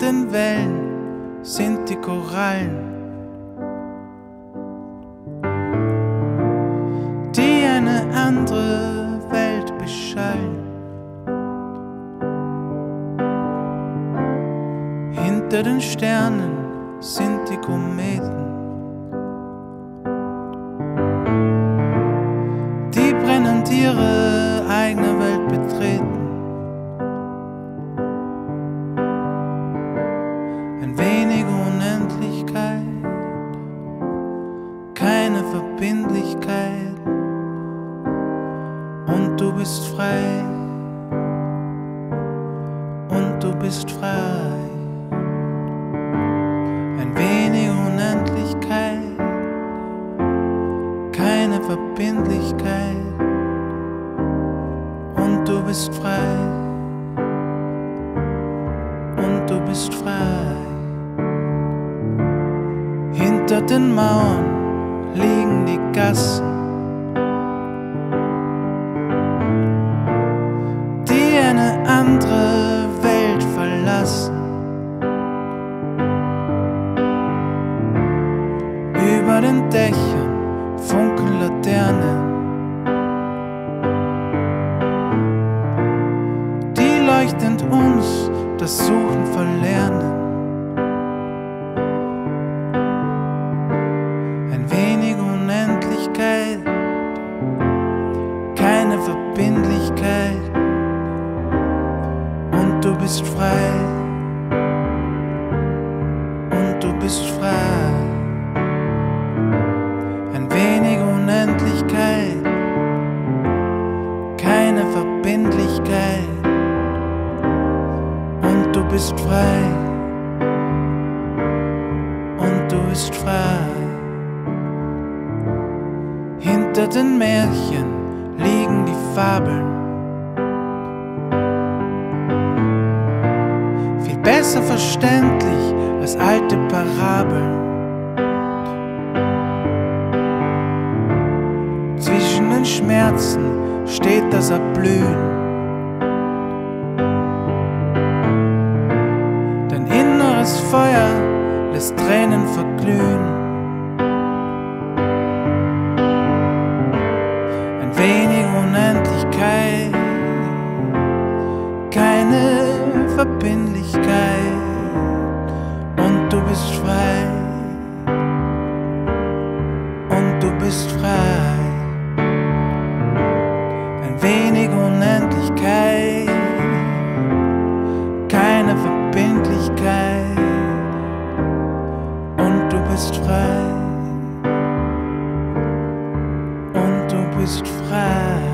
den Wellen sind die Korallen, die eine andere Welt beschallen. Hinter den Sternen sind die Kometen, die brennend ihre eigene Welt betreten. Verbindlichkeit. Und du bist frei. Und du bist frei. Ein wenig Unendlichkeit, keine Verbindlichkeit. Und du bist frei. Und du bist frei. Hinter den Mauern liegen die Gassen, die eine andere Welt verlassen. Über den Dächern funkeln die leuchtend uns das Suchen verlernen. Verbindlichkeit. Und du bist frei. Und du bist frei. Ein wenig Unendlichkeit, keine Verbindlichkeit. Und du bist frei. Und du bist frei. Hinter den Märchen liegen die Fabeln. Viel besser verständlich als alte Parabeln. Zwischen den Schmerzen steht das Erblühen. Dein inneres Feuer lässt Tränen verglühen. Wenig Unendlichkeit, keine Verbindlichkeit. Und du bist frei. Und du bist frei. Ein wenig Unendlichkeit, keine Verbindlichkeit. Und du bist frei cry.